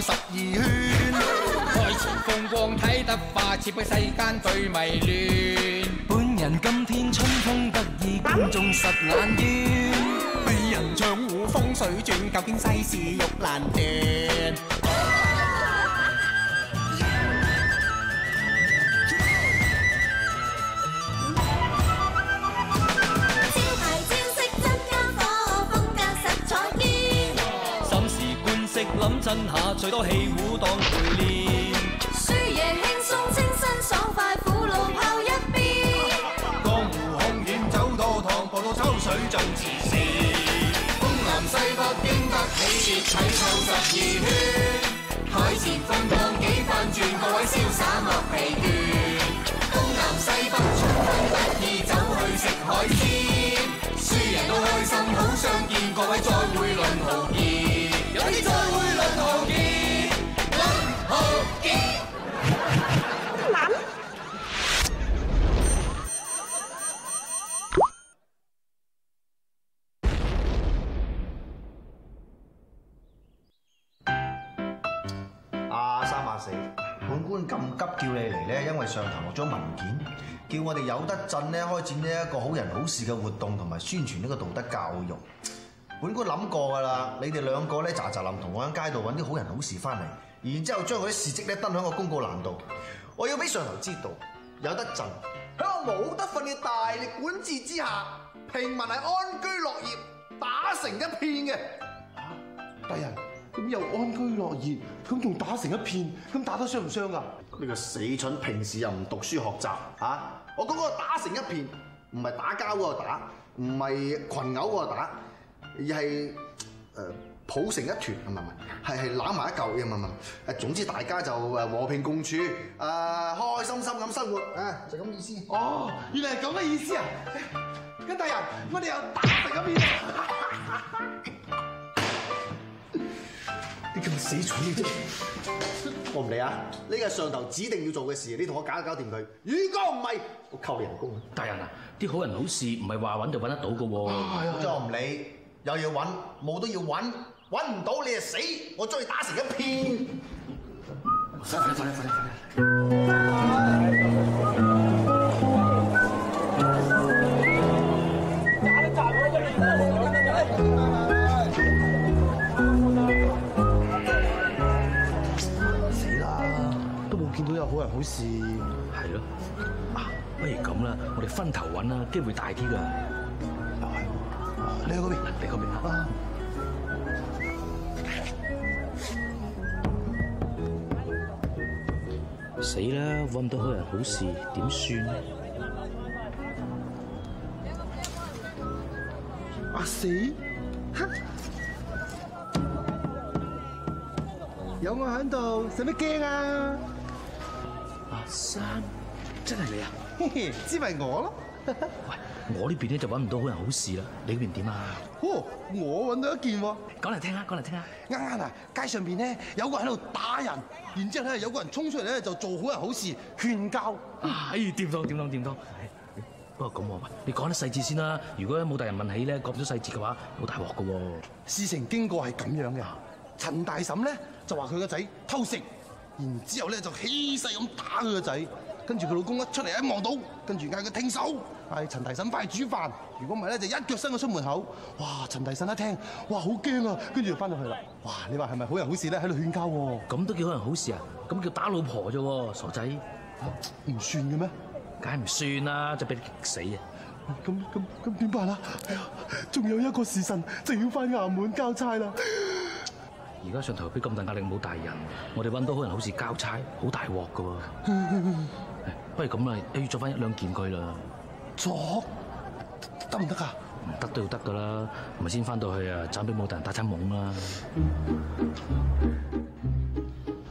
十二圈。台前风光睇得化，切比世间最迷乱。本人今天春风得意，观众实眼冤。被人唱胡風水转，究竟世事玉難斷。下，最多戲胡當陪練。輸贏輕鬆清新爽快，苦路抛一邊。江湖空遠走多趟，步到抽水尽慈善。東南西北经得起節，睇透十二圈。海前分檔幾番轉，各位潇洒莫疲倦。東南西北春風得意，走去食海鮮。輸贏都開心，好相見，各位再會論豪傑。官咁急叫你嚟咧，因為上頭落咗文件，叫我哋有得鎮咧開展呢一個好人好事嘅活動，同埋宣傳呢個道德教育。本官諗過㗎啦，你哋兩個咧喳喳林同我喺街度揾啲好人好事翻嚟，然之後將佢啲事蹟咧登喺個公告欄度。我要俾上頭知道，有得鎮喺我冇得瞓嘅大力管治之下，平民係安居樂業，打成一片嘅。大人，咁又安居樂業，咁仲打成一片，咁打得傷唔傷啊？呢個死蠢，平時又唔讀書學習嚇、我講嗰個打成一片，唔係打交嗰個打，唔係群毆嗰個打，而係誒、呃抱成一團，唔係唔係，係係攬埋一嚿嘅，唔係唔係。誒總之大家就誒和平共處，誒、開開心心咁生活，啊就咁意思。哦，原來係咁嘅意思啊！咁大人，我哋又打成一片。你咁死蠢嘅啫！我唔理啊，呢個係上頭指定要做嘅事，你同我搞一搞掂佢。如果唔係，我扣你人工啊！大人啊，啲好人好事唔係話揾就揾得到嘅喎。我真係唔理，又要揾，冇都要揾，揾唔到你就死，我将你打成一片。快啲快啲快啲快機會大啲㗎。又係，你去嗰邊，你嗰邊啊？啊！死啦，揾唔到好人好事，點算？阿死，有我喺度，使乜驚啊？阿三，真係你啊？嘿嘿，知咪我咯。喂，我呢邊咧就揾唔到好人好事啦，你嗰邊點啊？哦，我揾到一件喎。講嚟聽下，講嚟聽下。啱啱啊，街上邊咧有個人喺度打人，然之後咧有個人衝出嚟咧就做好人好事勸教。哎，掂當掂當掂當。哎不過咁你講啲細節先啦。如果冇大人問起咧，講唔到細節嘅話，好大鑊嘅喎。事情經過係咁樣嘅，陳大嬸咧就話佢個仔偷食，然之後咧就起勢咁打佢個仔，跟住佢老公一出嚟一望到，跟住嗌佢停手，嗌陳大嬸快煮飯，如果唔係咧就一腳伸佢出門口。哇！陳大嬸一聽，哇好驚啊，跟住就翻咗去啦。哇！你話係咪好人好事咧？喺度勸交喎，咁都叫好人好事啊？咁叫打老婆啫喎，傻仔，唔算嘅咩？梗係唔算啦，就俾你激死啊！咁咁咁點辦啊？仲有一個時辰就要翻衙門交差啦。而家上頭俾咁大壓力冇大人，我哋揾到好人好事交差，好大鑊嘅喎。唉不如咁啦，一於做翻一兩件佢啦，作得唔得啊？唔得都要得噶啦，咪先翻到去啊，斬俾冇大人打餐懵啦。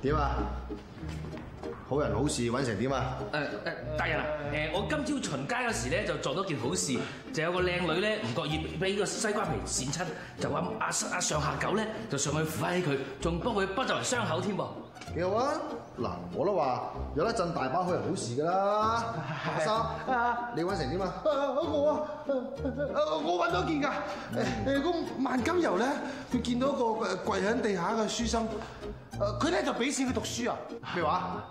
點啊？好人好事揾成點啊？誒誒，大人啊，誒我今朝巡街嗰時咧就做咗件好事，就有個靚女咧唔覺意俾個西瓜皮跣親，就話阿阿上下九咧就上去扶起佢，仲幫佢包就埋傷口添喎。幾好啊！嗱，我都話有得陣大把好人好事噶啦。阿生，啊你揾成點啊？啊我啊，我揾到件㗎。誒誒，個萬金油咧，佢見到個誒跪喺地下嘅書生，誒佢咧就俾錢佢讀書啊。咩話？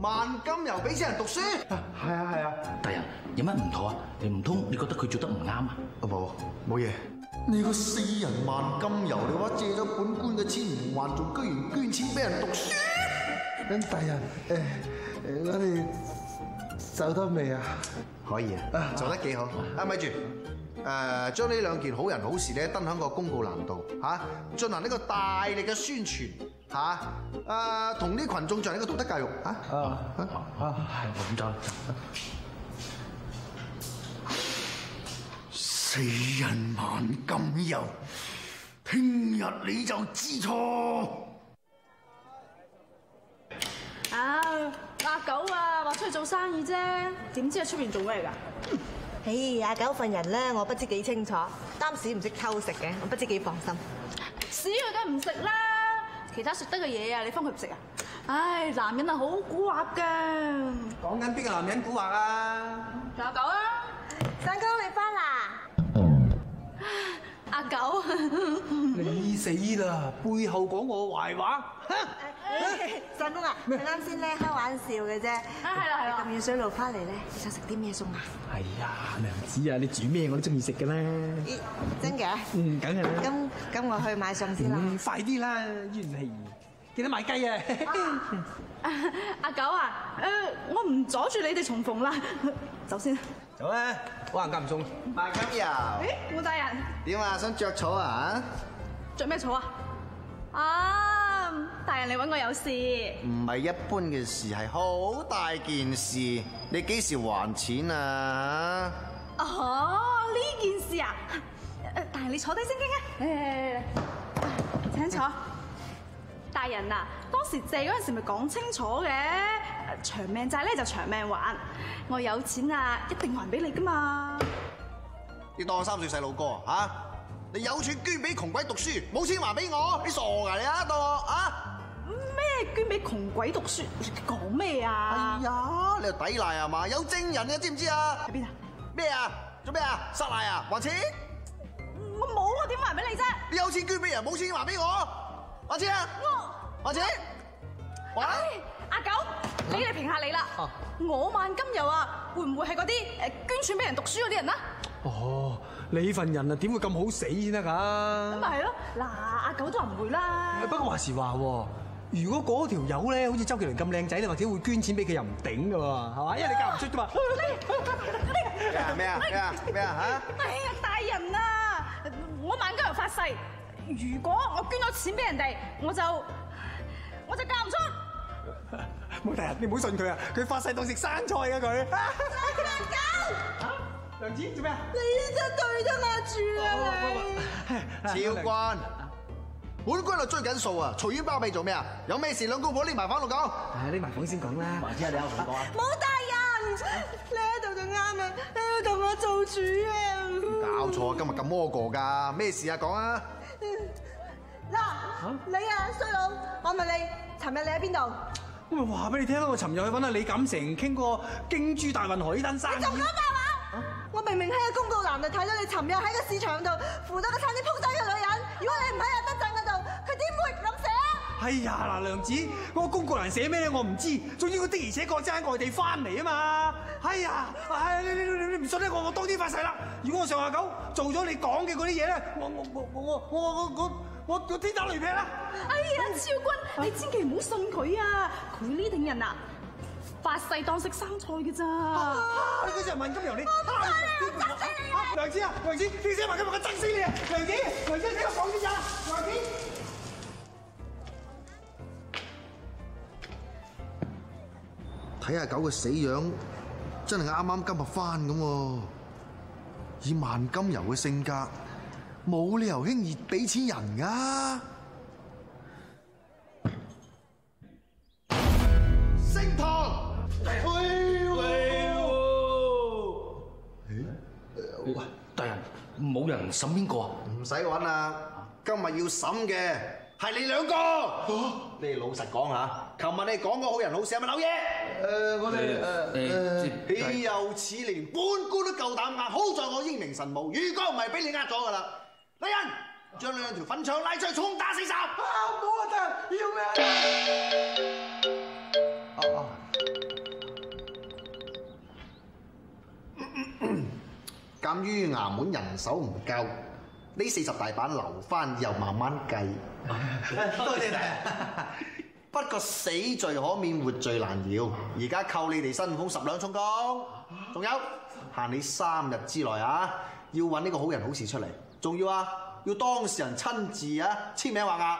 萬金油俾錢人讀書？係啊係啊。大人有乜唔妥啊？你唔通你覺得佢做得唔啱啊？啊冇冇嘢。你個四人萬金油，你話借咗本官嘅錢唔還，仲居然捐錢俾人讀書？咁大人誒誒，我哋走得未啊？可以啊，做得幾好。啊，咪住，誒將呢兩件好人好事咧登喺個公告欄度嚇，進行呢個大力嘅宣傳嚇，誒同啲群眾進行呢個道德教育嚇。啊啊，係咁就死人萬金油，聽日你就知錯。啊，阿九啊，話出去做生意啫，點知喺出邊做咩㗎？唉，阿九份人咧，我不知幾清楚，擔屎唔識偷食嘅，我不知幾放心。屎佢梗係唔食啦，其他食得嘅嘢啊，你封佢唔食啊？唉，男人啊好蠱惑㗎。講緊邊個男人蠱惑啊？仲有九啊，三哥你翻啦？阿九，你死啦！背後講我壞話，相公啊，你啱先咧開玩笑嘅啫。啊係啦係啦咁遠水路翻嚟咧，你想食啲咩餸啊？係啊，娘子啊，你煮咩我都中意食嘅啦。咦，真嘅？嗯，梗係啦。咁咁我去買餸先啦。嗯，快啲啦，怨氣，記得買雞啊！阿九啊，誒，我唔阻住你哋重逢啦，走先。走啊，好行夾唔送。卖金油誒，胡大人點啊？想着草啊？着咩草啊？啊，大人你揾我有事。唔係一般嘅事，係好大件事。你幾時還錢啊？哦，呢件事啊，誒，大人你坐低先傾啊。嚟嚟嚟嚟，請坐。大人啊，當時借嗰陣時咪講清楚嘅，長命債咧就長命還，我有錢啊，一定還俾你噶嘛。你當我三歲細路哥啊？你有錢捐俾窮鬼讀書，冇錢還俾我，你傻噶你啊？當我啊？咩捐俾窮鬼讀書？你講咩啊？哎呀，你又抵賴係嘛？有證人嘅知唔知啊？喺邊啊？咩啊？做咩啊？失賴啊？還錢？我冇啊，點還俾你啫？你有錢捐俾人，冇錢還俾我，還錢啊？還錢？還啊！唉，阿九，你嚟評下你啦。我萬金油啊，會唔會係嗰啲誒捐錢俾人讀書嗰啲人啊？哦，你份人啊，點會咁好死先得咁？咪係咯，嗱，阿九都話唔會啦。不過話時話喎，如果嗰條友咧好似周杰倫咁靚仔，你或者會捐錢俾佢又唔頂㗎喎，係嘛？因為你嫁唔出㗎嘛。咩啊？咩啊？咩啊？咩啊？嚇！哎呀，大人啊，我萬金油發誓，如果我捐咗錢俾人哋，我就我就嫁唔出。冇大人，你唔好信佢啊！佢發誓當食生菜㗎佢。梁子做咩啊？你真對得我住啊你！超關，本軍度追緊數啊！隨便包庇做咩啊？有咩事兩公婆匿埋房度講。誒，匿埋房先講啦。或者你有同講啊？冇大人，你喺度就啱啊，你要同我做主啊！搞錯啊！今日咁魔過㗎，咩事啊？講啊！嗱，你啊衰佬，我問你，尋日你喺邊度？我咪話俾你聽咯，我尋日去揾阿李錦成傾過京珠大運河呢單生意。仲講大話？我明明喺個公告欄度睇到你尋日喺個市場度扶到個差啲撲走嘅女人，如果你唔喺阿德鎮嗰度，佢點會咁寫啊？哎呀嗱，娘子，我個公告欄寫咩咧？我唔知，總之佢的而且確真喺外地翻嚟啊嘛。哎呀，哎你你你你唔信咧，我我當天發誓啦。如果我上下九做咗你講嘅嗰啲嘢咧，我我我我我我我我我我天打雷劈啦！哎呀，超君，你千祈唔好信佢啊！佢呢定人啊，發誓當食生菜嘅咋。啊！你嗰時問金油你，啊梁子啊，梁子，你先問今日我憎死你啊！梁子，梁子，聽我講先咋！梁子。睇下狗嘅死樣，真係啱啱今日翻咁喎。以萬金油嘅性格，冇理由輕易俾錢人噶。升堂，喂喂，大人冇人審邊個啊？唔使揾啦，今日要審嘅係你兩個。你哋老實講下，琴日你講個好人好事係咪柳嘢？誒，我哋誒誒。豈有此理！本官都夠膽呃，好在我英明神武，如果唔係俾你呃咗噶啦。嚟人，將你兩條粉腸拉出去，重打四十。啊，冇啊得，要命啊？啊鑑於衙門人手唔夠，呢四十大板留翻，以後慢慢計。多謝大人。不過死罪可免，活罪難饒。而家扣你哋辛苦十兩重工，仲有限你三日之內啊，要揾呢個好人好事出嚟。仲要啊，要當事人親自啊簽名畫押。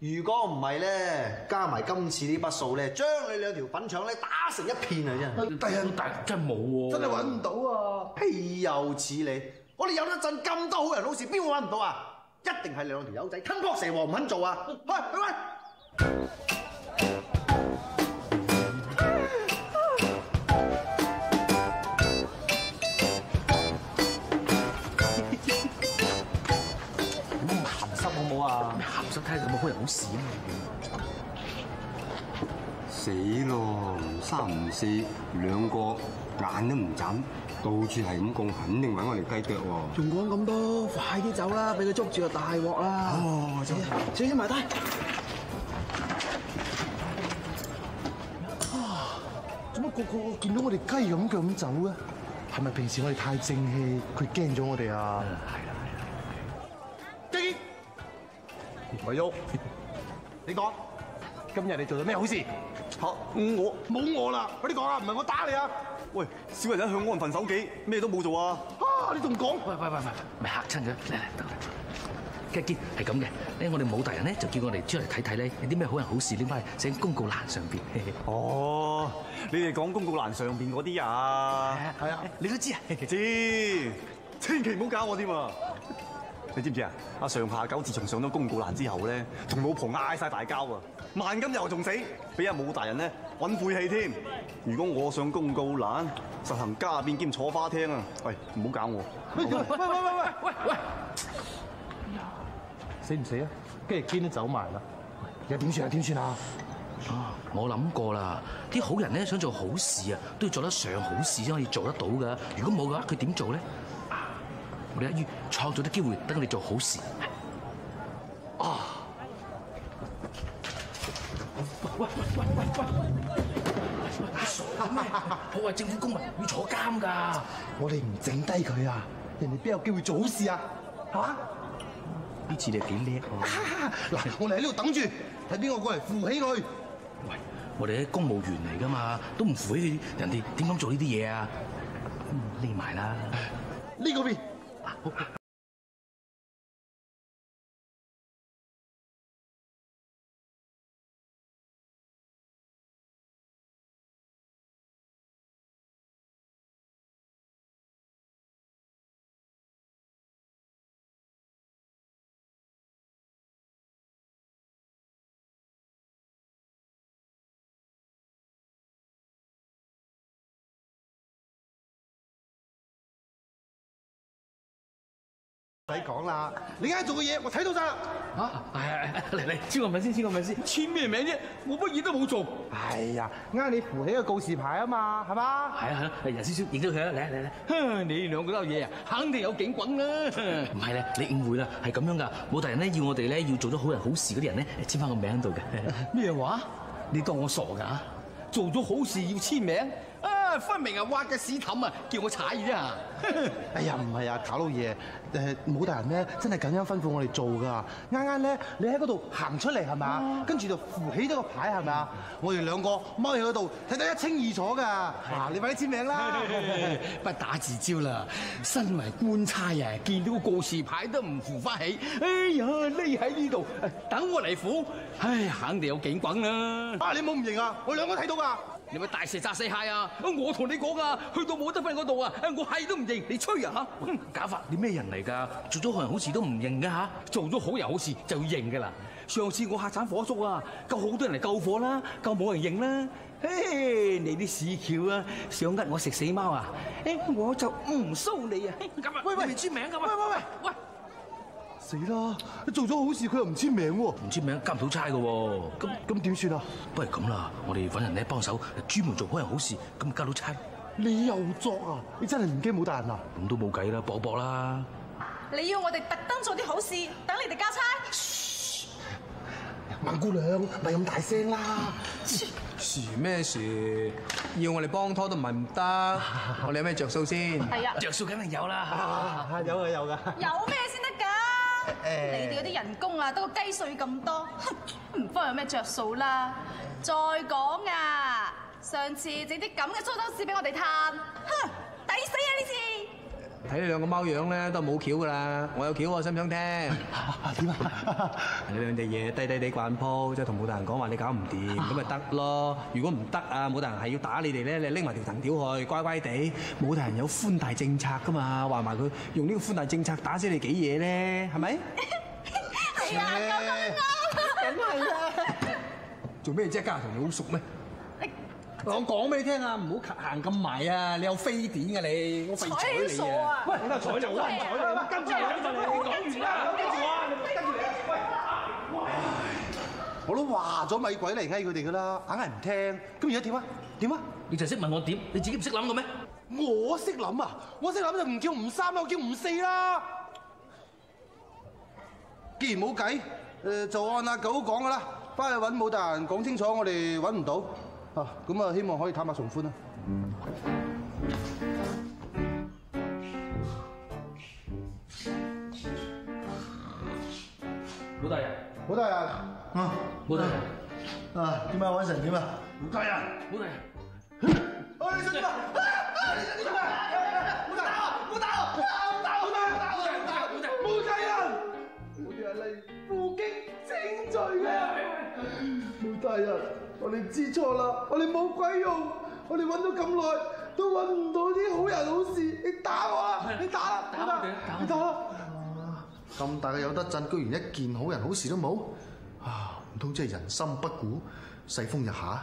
如果唔係咧，加埋今次呢筆數咧，將你兩條粉腸咧打成一片啊！真係。大人，大真係冇喎，真係揾唔到啊！豈有此理！我哋有得陣咁多好人好事，邊會揾唔到啊？一定係你兩條友仔吞撲蛇王唔肯做啊！去去喂！啊？鹹濕睇下有冇好人好事啊。死咯！唔三唔四，兩個眼都唔眨，到處係咁供，肯定揾我哋雞腳喎。仲講咁多，快啲走啦！俾佢捉住就大鑊啦！哦，走，小心埋低。做乜個個見到我哋雞咁腳咁走嘅？係咪平時我哋太正氣，佢驚咗我哋啊？雞，咪喐！你講，今日你做咗咩好事？嚇，我冇我啦！快啲講啊！唔係我打你啊！喂，小人一向安分守己，咩都冇做啊！啊！你仲講？喂喂喂喂，咪嚇親佢，嚟嚟得啦。嘅堅係咁嘅，咧我哋武大人咧就叫我哋出嚟睇睇咧，有啲咩好人好事拎翻去寫喺公告欄上邊。哦，你哋講公告欄上邊嗰啲啊？係啊，你都知啊？知，千祈唔好搞我添啊！你知唔知啊？阿上下九自從上咗公告欄之後咧，同老婆嗌晒大交啊！萬金油仲死，俾阿武大人咧揾晦氣添。如果我上公告欄，實行家變兼坐花廳啊！喂，唔好搞我！喂喂喂喂喂！喂，死唔死啊？跟住堅都走埋啦，而家點算啊？點算啊？啊，我諗過啦，啲好人咧想做好事啊，都要做得上好事先可以做得到噶。如果冇嘅話，佢點做咧？我哋一於創造啲機會，等你做好事。啊！喂喂喂喂喂！你傻咩？破壞政府公物要坐監㗎。我哋唔整低佢啊！人哋邊有機會做好事啊？嚇！呢次你幾叻！嗱，我哋喺呢度等住，睇邊個過嚟扶起佢。喂，我哋啲公務員嚟㗎嘛，都唔扶起佢，人哋點敢做呢啲嘢啊？匿埋啦。呢個邊？ここ。唔使講啦，你而家做嘅嘢我睇到晒啦。啊，係係嚟嚟，簽個名先，簽個名先。簽咩名啫？我乜嘢都冇做。哎呀，啱你扶起個告示牌啊嘛，係嘛？係啊係啊，人少少，影咗佢啦，嚟嚟嚟。哼，你兩個兜嘢啊，肯定有警棍啦。唔係咧，你誤會啦，係咁樣噶。武大人咧要我哋咧要做咗好人好事嗰啲人咧簽翻個名喺度嘅。咩話？你當我傻噶？做咗好事要簽名？啊，分明係挖嘅屎氹啊，叫我踩啫啊！哎呀，唔係啊，搞到嘢。誒，武大人咧真係咁樣吩咐我哋做噶。啱啱咧，你喺嗰度行出嚟係嘛？跟住就扶起咗個牌係咪啊？我哋兩個踎喺嗰度睇得一清二楚噶。嗱，你快啲簽名啦！不打自招啦！身為官差啊，見到個告示牌都唔扶翻起，哎呀，匿喺呢度等我嚟扶，唉，肯定有警棍啦！啊，你冇唔認啊？我兩個睇到噶。你咪大蛇砸死蟹啊！我同你講啊，去到冇得分嗰度啊，我係都唔認，你吹啊嚇！假發，你咩人嚟㗎？做咗好人好事都唔認㗎嚇？做咗好人好事就要認㗎啦！上次我客鏟火燭啊，救好多人嚟救火啦，救冇人認啦！嘿，你啲屎橋啊，想呃我食死貓啊？誒，我就唔騷你啊！咁啊，喂喂你知名㗎嘛？喂喂喂喂，死啦！做咗好事佢又唔簽名喎，唔簽名交唔到差嘅喎。咁咁點算啊？不如咁啦，我哋揾人咧幫手，專門做好人好事，咁咪交到差。你又作啊？你真係唔驚冇大人啊？咁都冇計啦，搏搏啦。你要我哋特登做啲好事，等你哋交差？孟姑娘，咪咁大聲啦！事咩事？要我哋幫拖都唔係唔得，我哋有咩着數先？係啊着數梗係有啦。啊，有啊有噶。有咩？你哋嗰啲人工啊，得個雞碎咁多，哼唔方有咩着數啦？再講啊，上次整啲咁嘅粗兜屎俾我哋嘆，哼！睇你兩個貓樣咧，都係冇橋噶啦。我有橋喎，想唔想聽？點啊？你兩隻嘢低低地慣鋪，即係同武大人講話你搞唔掂，咁咪得咯。如果唔得啊，武大人係要打你哋咧，你拎埋條藤條去，乖乖地。武大人有寬大政策噶嘛，話埋佢用呢個寬大政策打死你幾嘢咧，係咪？係啊，咁咁啱，梗係啦。做咩啫？家下同你好熟咩？我講俾你聽啊，唔好行咁埋啊！你有非典嘅你，我費睬睬你啊啊！喂，你睬就好，唔睬你，跟住我，跟住我，跟住我，跟住我，跟住你，喂！我都話咗咪鬼嚟翳佢哋噶啦，硬係唔聽。咁而家點啊？點啊？你就識問我點？你自己唔識諗嘅咩？我識諗啊！我識諗就唔叫吳三啦，我叫吳四啦。既然冇計，誒就按阿九講噶啦，翻去揾武大人講清楚，我哋揾唔到啊，咁啊希望可以坦白從寬啦。武大人，好大人，啊，武大人，啊，點啊？揾成點啊？武大人，武大人。哎，你想點啊？啊，你想點啊？冇打我，唔打我，唔打我，冇打我，唔打我，冇打我，冇打我，冇打人，我哋係嚟負荊請罪嘅。冇大人，我哋知錯啦，我哋冇鬼用，我哋揾咗咁耐都揾唔到啲好人好事，你打我啦，你打啦，打我哋打我哋你打啦。咁大嘅有得震，居然一件好人好事都冇，啊！唔通真係人心不古，世風日下？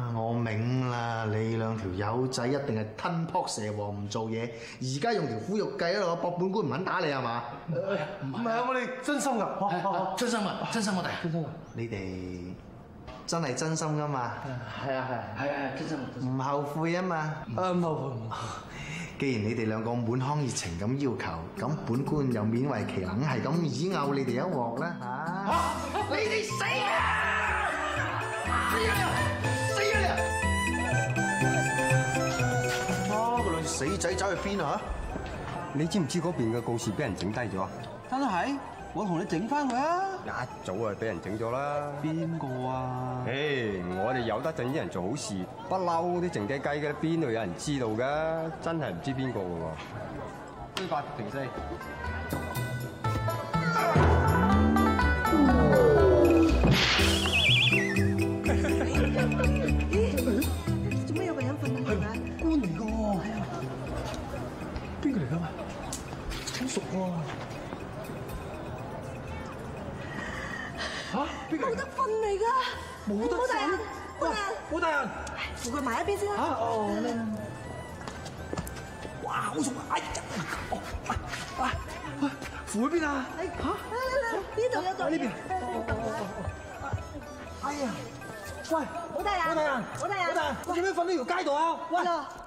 我明啦，你兩條友仔一定係吞撲蛇王唔做嘢，而家用條苦肉計喺度搏本官唔肯打你係嘛？唔係啊，我哋真心㗎，真心啊，真心啊，大人，真心啊，你哋真係真心㗎嘛？係啊係啊，係係真心，唔後悔啊嘛？啊唔後悔唔後。既然你哋兩個滿腔熱情咁要求，咁本官又勉為其能係咁以拗你哋一鑊啦嚇！你哋死啊！死啊！死仔走去邊啊？你知唔知嗰邊嘅告示俾人整低咗啊？真係，我同你整翻佢啊！一早啊俾人整咗啦。邊個啊？誒，我哋有得整啲人做好事，不嬲啲靜雞雞嘅，邊度有人知道㗎？真係唔知邊個嘅喎。推八停四。冇得瞓嚟㗎，冇得瞓，武大人，武大人，扶佢埋一邊先啦。嚇哦，哇，好重啊！哎呀，哦，喂喂，扶喺邊啊？嚇？呢度有度。喺呢邊。哎呀，喂，武大人，武大人，武大人武大人，你做咩瞓呢條街度啊？喂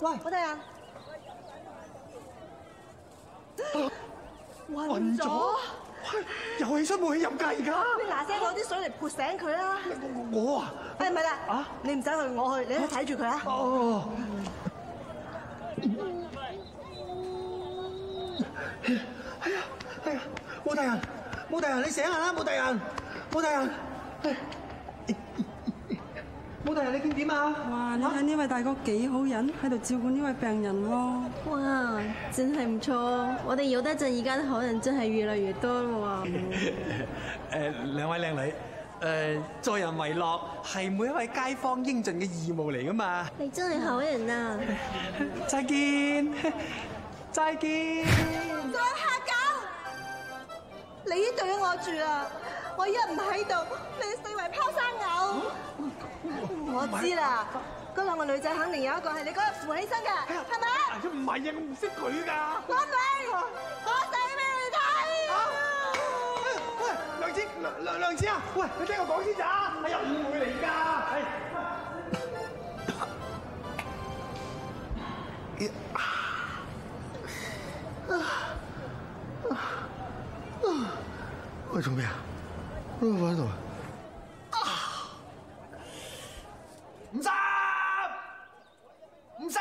喂，武大人，暈暈咗咗。又起身冇氣入㗎而家。你嗱聲攞啲水嚟潑醒佢啦。我啊？誒唔係啦，啊你唔使去，我去，你去睇住佢啊。哦。哎呀，哎呀，武大人，武大人，你醒下啦，武大人，武大人，哎武大人，你見點啊？哇！你睇呢位大哥幾好人，喺度照顧呢位病人喎。哇，真係唔錯！我哋有得陣，而家啲好人真係越嚟越多啦喎。誒，兩位靚女，誒，助人為樂係每一位街坊應盡嘅義務嚟噶嘛。你真係好人啊！再見，再見。再下狗，你已經對咗我住啊，我一唔喺度，你四圍拋生牛。我知啦，嗰兩個女仔肯定有一個係你嗰日扶起身嘅，係咪？唔係啊，我唔識佢㗎。我明，我死俾你睇。喂，梁子，梁梁梁子啊！喂，你聽我講先咋？係有誤會嚟㗎。喂，做咩啊？我喺度。唔識，唔識，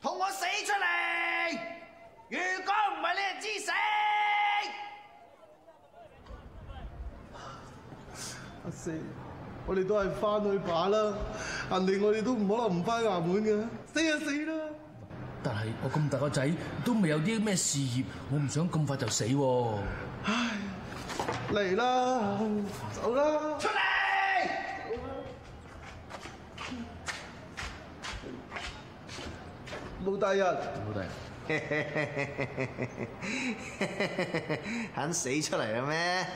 同我死出嚟！如果唔係，你就知死！阿四，我哋都係翻去把啦，人哋我哋都唔可能唔翻衙門嘅，死就死啦。但係我咁大個仔都未有啲咩事業，我唔想咁快就死喎。唉，嚟啦，走啦！出嚟！冇大人，老弟，肯死出嚟啦咩？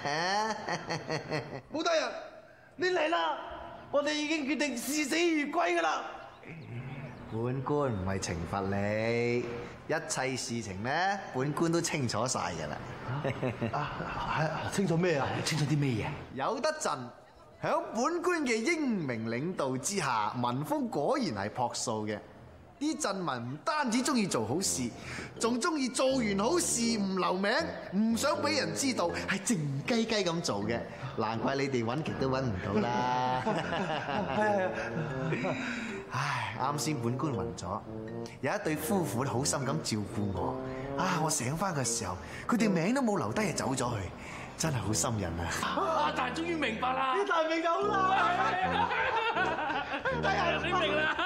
冇大人，你嚟啦！我哋已經決定視死如歸噶啦。本官唔係懲罰你，一切事情咧，本官都清楚晒噶啦。啊，清楚咩啊？清楚啲咩嘢？有得阵响本官嘅英明領導之下，民風果然係樸素嘅。啲鎮民唔單止中意做好事，仲中意做完好事唔留名，唔想俾人知道，係靜雞雞咁做嘅。難怪你哋揾極都揾唔到啦。唉，啱先本官暈咗，有一對夫婦好心咁照顧我。啊，我醒翻嘅時候，佢哋名都冇留低，就走咗去，真係好心人啊！阿大終於明白啦！大明就好啦，大人你明啦！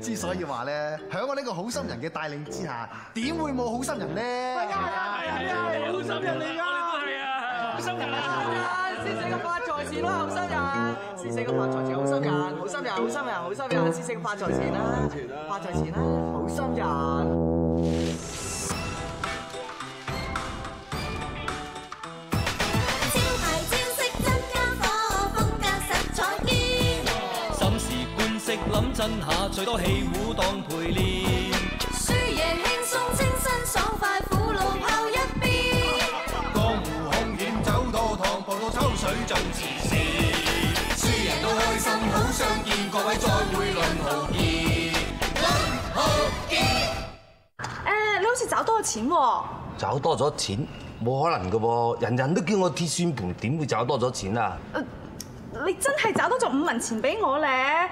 之所以話咧，喺我呢個好心人嘅帶領之下，點會冇好心人咧？係啊係啊，好心人嚟㗎，係啊，好心人啊！先死個發財錢啦，好心人！先死個發財錢，好心人，好心人，好心人，好心人，先死個發財錢啦，發財錢啦，好心人。真下，最多戲糊當陪練。輸贏輕鬆清新爽快，苦路拋一邊。江湖兇險走多趟，步到抽水盡慈善。輸人都開心，好相見，各位再會論豪傑。論豪傑。誒，你好似找多咗錢喎。找多咗錢，冇可能噶喎！人人都叫我鐵算盤，點會找多咗錢啊？你真係找多咗五文錢俾我咧？